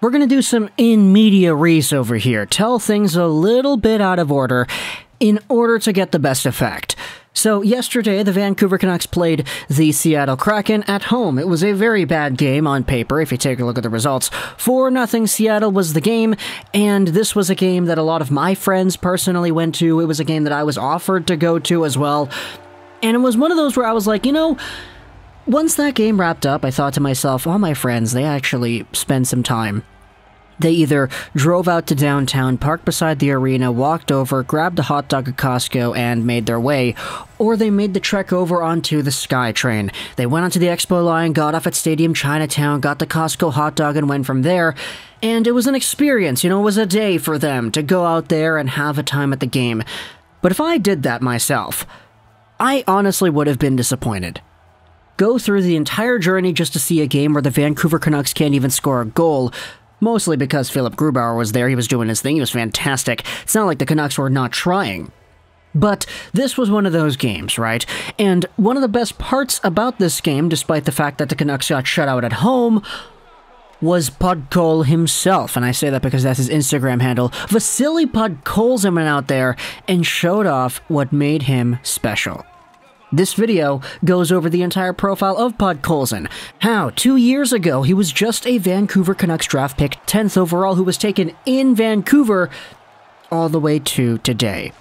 We're going to do some in media res over here, tell things a little bit out of order in order to get the best effect. So, yesterday, the Vancouver Canucks played the Seattle Kraken at home. It was a very bad game on paper, if you take a look at the results. 4 0 Seattle was the game, and this was a game that a lot of my friends personally went to. It was a game that I was offered to go to as well. And it was one of those where I was like, you know, once that game wrapped up, I thought to myself, all my friends, they actually spent some time they either drove out to downtown, parked beside the arena, walked over, grabbed a hot dog at Costco, and made their way, or they made the trek over onto the SkyTrain. They went onto the Expo line, got off at Stadium Chinatown, got the Costco hot dog, and went from there. And it was an experience, you know, it was a day for them to go out there and have a time at the game. But if I did that myself, I honestly would have been disappointed go through the entire journey just to see a game where the Vancouver Canucks can't even score a goal, Mostly because Philipp Grubauer was there, he was doing his thing, he was fantastic. It's not like the Canucks were not trying. But this was one of those games, right? And one of the best parts about this game, despite the fact that the Canucks got shut out at home, was Podkol himself. And I say that because that's his Instagram handle. Vasili Podkolzin went out there and showed off what made him special. This video goes over the entire profile of Podkolzin. How, two years ago, he was just a Vancouver Canucks draft pick, 10th overall, who was taken in Vancouver, all the way to today.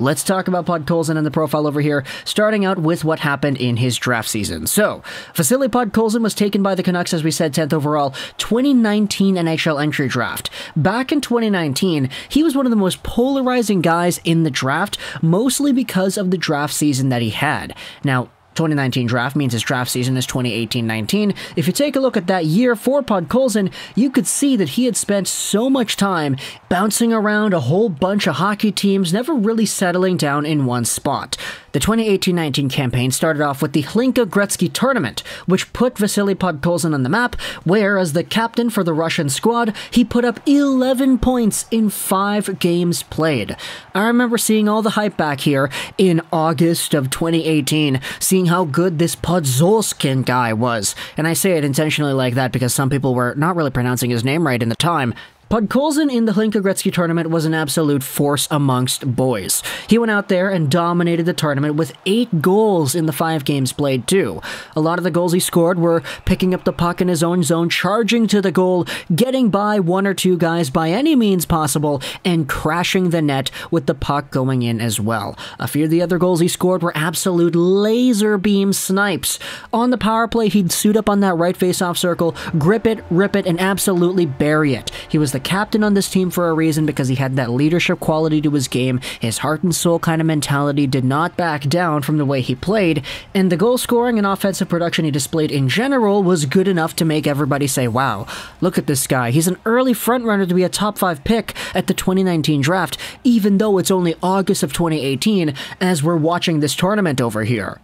Let's talk about Pod Podkolzin and the profile over here, starting out with what happened in his draft season. So, Vasili Podkolzin was taken by the Canucks, as we said, 10th overall, 2019 NHL entry draft. Back in 2019, he was one of the most polarizing guys in the draft, mostly because of the draft season that he had. Now, 2019 draft means his draft season is 2018-19. If you take a look at that year for Podkolzin, you could see that he had spent so much time bouncing around a whole bunch of hockey teams, never really settling down in one spot. The 2018-19 campaign started off with the Hlinka Gretzky tournament, which put Vasili Podkolzin on the map, where, as the captain for the Russian squad, he put up 11 points in five games played. I remember seeing all the hype back here in August of 2018, seeing how good this Podzolskin guy was. And I say it intentionally like that because some people were not really pronouncing his name right in the time. Podkolzin in the Hlinka Gretzky tournament was an absolute force amongst boys. He went out there and dominated the tournament with eight goals in the five games played, too. A lot of the goals he scored were picking up the puck in his own zone, charging to the goal, getting by one or two guys by any means possible, and crashing the net with the puck going in as well. A few of the other goals he scored were absolute laser beam snipes. On the power play, he'd suit up on that right face-off circle, grip it, rip it, and absolutely bury it. He was the captain on this team for a reason because he had that leadership quality to his game. His heart and soul kind of mentality did not back down from the way he played, and the goal scoring and offensive production he displayed in general was good enough to make everybody say, wow, look at this guy. He's an early frontrunner to be a top 5 pick at the 2019 draft, even though it's only August of 2018 as we're watching this tournament over here.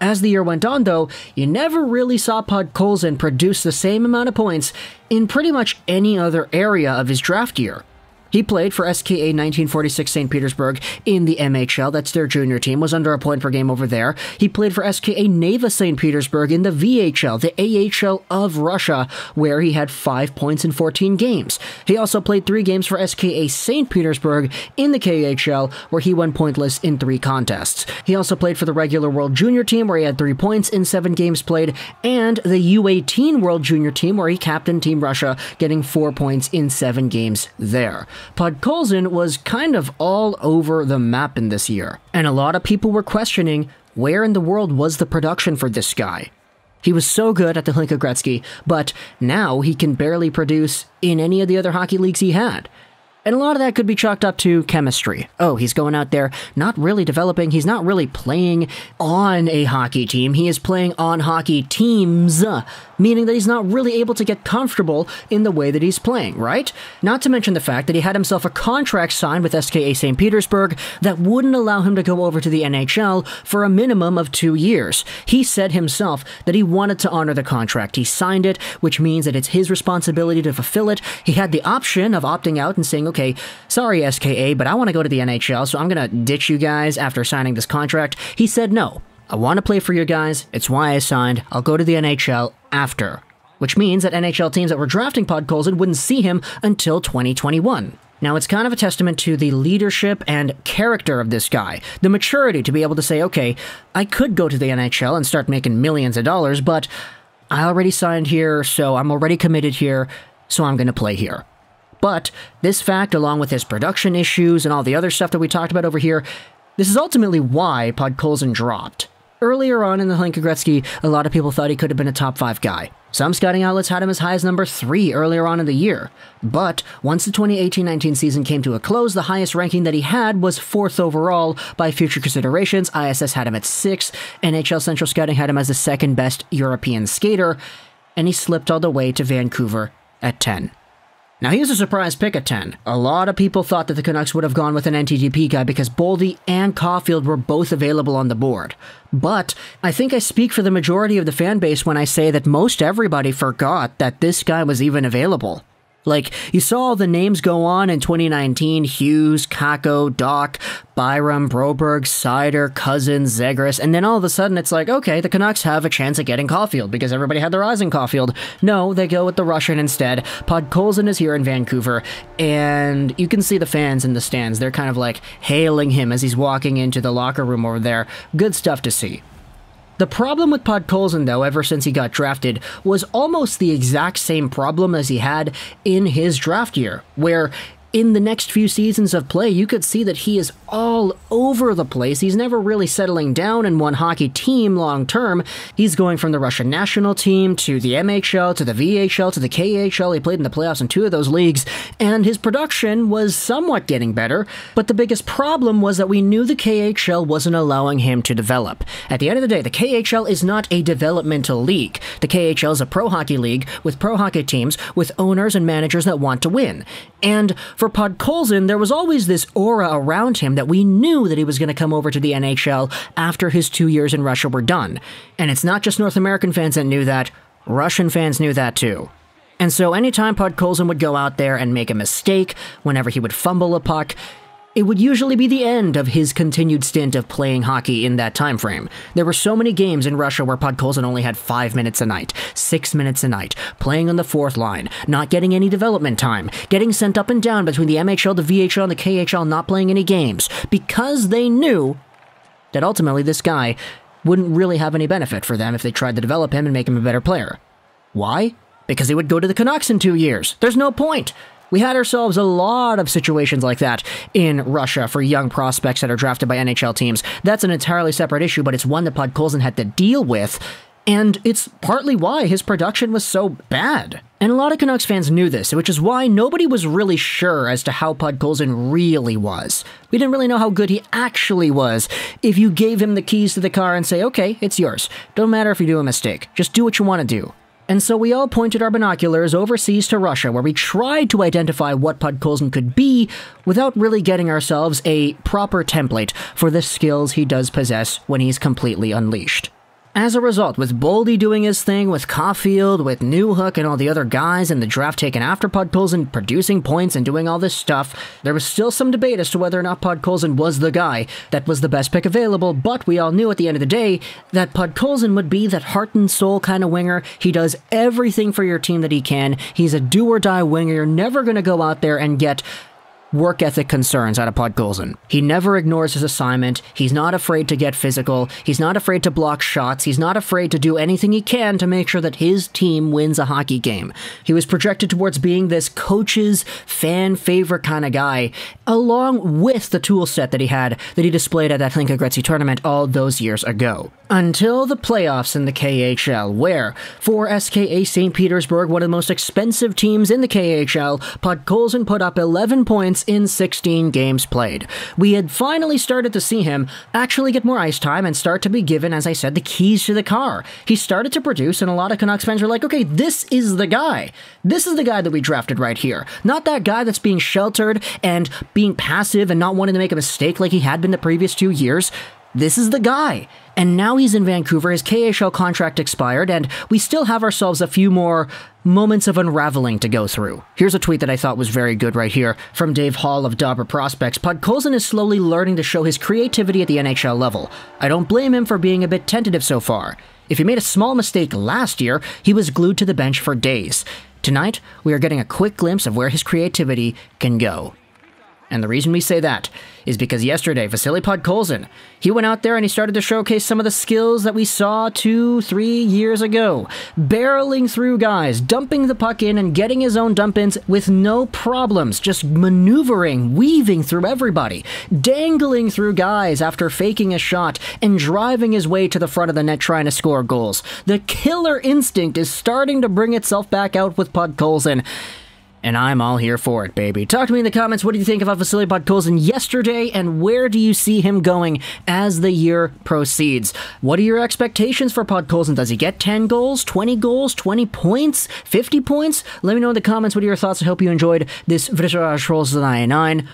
As the year went on, though, you never really saw Podkolzin produce the same amount of points in pretty much any other area of his draft year. He played for SKA 1946 St. Petersburg in the MHL, that's their junior team, was under a point per game over there. He played for SKA Neva St. Petersburg in the VHL, the AHL of Russia, where he had 5 points in 14 games. He also played 3 games for SKA St. Petersburg in the KHL, where he went pointless in 3 contests. He also played for the regular World Junior team, where he had 3 points in 7 games played, and the U18 World Junior team, where he captained Team Russia, getting 4 points in 7 games there. Podkolzin was kind of all over the map in this year, and a lot of people were questioning where in the world was the production for this guy. He was so good at the Hlinka Gretzky, but now he can barely produce in any of the other hockey leagues he had. And a lot of that could be chalked up to chemistry. Oh, he's going out there not really developing, he's not really playing on a hockey team, he is playing on hockey teams, meaning that he's not really able to get comfortable in the way that he's playing, right? Not to mention the fact that he had himself a contract signed with SKA St. Petersburg that wouldn't allow him to go over to the NHL for a minimum of two years. He said himself that he wanted to honor the contract. He signed it, which means that it's his responsibility to fulfill it. He had the option of opting out and saying, okay, sorry, SKA, but I want to go to the NHL, so I'm going to ditch you guys after signing this contract. He said no. I want to play for you guys. It's why I signed. I'll go to the NHL after. which means that NHL teams that were drafting Podkolzin wouldn't see him until 2021. Now, it's kind of a testament to the leadership and character of this guy, the maturity to be able to say, okay, I could go to the NHL and start making millions of dollars, but I already signed here, so I'm already committed here, so I'm going to play here. But this fact, along with his production issues and all the other stuff that we talked about over here, this is ultimately why Podkolzin dropped. Earlier on in the Hlinka Gretzky, a lot of people thought he could have been a top 5 guy. Some scouting outlets had him as high as number 3 earlier on in the year. But once the 2018-19 season came to a close, the highest ranking that he had was 4th overall by future considerations. ISS had him at 6th, NHL Central Scouting had him as the second best European skater, and he slipped all the way to Vancouver at 10. Now, here's a surprise pick at 10. A lot of people thought that the Canucks would have gone with an NTDP guy because Boldy and Caufield were both available on the board. But I think I speak for the majority of the fan base when I say that most everybody forgot that this guy was even available. Like, you saw all the names go on in 2019 Hughes, Kakko, Dach, Byram, Broberg, Seider, Cozens, Zegras, and then all of a sudden it's like, okay, the Canucks have a chance at getting Caufield because everybody had their eyes on Caufield. No, they go with the Russian instead. Podkolzin is here in Vancouver, and you can see the fans in the stands. They're kind of like hailing him as he's walking into the locker room over there. Good stuff to see. The problem with Podkolzin, though, ever since he got drafted, was almost the exact same problem as he had in his draft year, where in the next few seasons of play, you could see that he is all over the place. He's never really settling down in one hockey team long term. He's going from the Russian national team to the MHL to the VHL to the KHL. He played in the playoffs in two of those leagues, and his production was somewhat getting better. But the biggest problem was that we knew the KHL wasn't allowing him to develop. At the end of the day, the KHL is not a developmental league. The KHL is a pro hockey league with pro hockey teams with owners and managers that want to win. And for Podkolzin, there was always this aura around him that we knew that he was going to come over to the NHL after his two years in Russia were done. And it's not just North American fans that knew that, Russian fans knew that too. And so anytime Podkolzin would go out there and make a mistake, whenever he would fumble a puck, it would usually be the end of his continued stint of playing hockey in that time frame. There were so many games in Russia where Podkolzin only had five minutes a night, six minutes a night, playing on the fourth line, not getting any development time, getting sent up and down between the MHL, the VHL, and the KHL, not playing any games, because they knew that ultimately this guy wouldn't really have any benefit for them if they tried to develop him and make him a better player. Why? Because he would go to the Canucks in two years. There's no point. We had ourselves a lot of situations like that in Russia for young prospects that are drafted by NHL teams. That's an entirely separate issue, but it's one that Podkolzin had to deal with. And it's partly why his production was so bad. And a lot of Canucks fans knew this, which is why nobody was really sure as to how Podkolzin really was. We didn't really know how good he actually was. If you gave him the keys to the car and say, okay, it's yours. Don't matter if you do a mistake. Just do what you want to do. And so we all pointed our binoculars overseas to Russia, where we tried to identify what Podkolzin could be without really getting ourselves a proper template for the skills he does possess when he's completely unleashed. As a result, with Boldy doing his thing, with Caufield, with Newhook, and all the other guys in the draft taken after Podkolzin producing points and doing all this stuff, there was still some debate as to whether or not Podkolzin was the guy that was the best pick available, but we all knew at the end of the day that Podkolzin would be that heart and soul kind of winger. He does everything for your team that he can. He's a do or die winger. You're never going to go out there and get work ethic concerns out of Podkolzin. He never ignores his assignment. He's not afraid to get physical. He's not afraid to block shots. He's not afraid to do anything he can to make sure that his team wins a hockey game. He was projected towards being this coach's fan favorite kind of guy, along with the tool set that he had that he displayed at that Hlinka Gretzky tournament all those years ago. Until the playoffs in the KHL, where, for SKA St. Petersburg, one of the most expensive teams in the KHL, Podkolzin put up 11 points in 16 games played. We had finally started to see him actually get more ice time and start to be given, as I said, the keys to the car. He started to produce, and a lot of Canucks fans were like, okay, this is the guy. This is the guy that we drafted right here. Not that guy that's being sheltered and being passive and not wanting to make a mistake like he had been the previous two years. This is the guy. And now he's in Vancouver, his KHL contract expired, and we still have ourselves a few more moments of unraveling to go through. Here's a tweet that I thought was very good right here from Dave Hall of Dobber Prospects. Podkolzin is slowly learning to show his creativity at the NHL level. I don't blame him for being a bit tentative so far. If he made a small mistake last year, he was glued to the bench for days. Tonight, we are getting a quick glimpse of where his creativity can go. And the reason we say that is because yesterday, Vasili Podkolzin, he went out there and he started to showcase some of the skills that we saw two, three years ago. Barreling through guys, dumping the puck in and getting his own dump ins with no problems, just maneuvering, weaving through everybody, dangling through guys after faking a shot, and driving his way to the front of the net trying to score goals. The killer instinct is starting to bring itself back out with Podkolzin and I'm all here for it, baby. Talk to me in the comments. What do you think about Vasili Podkolzin yesterday, and where do you see him going as the year proceeds? What are your expectations for Podkolzin? Does he get 10 goals, 20 goals, 20 points, 50 points? Let me know in the comments what are your thoughts. I hope you enjoyed this Virtual Trolls 99.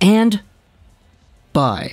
And bye.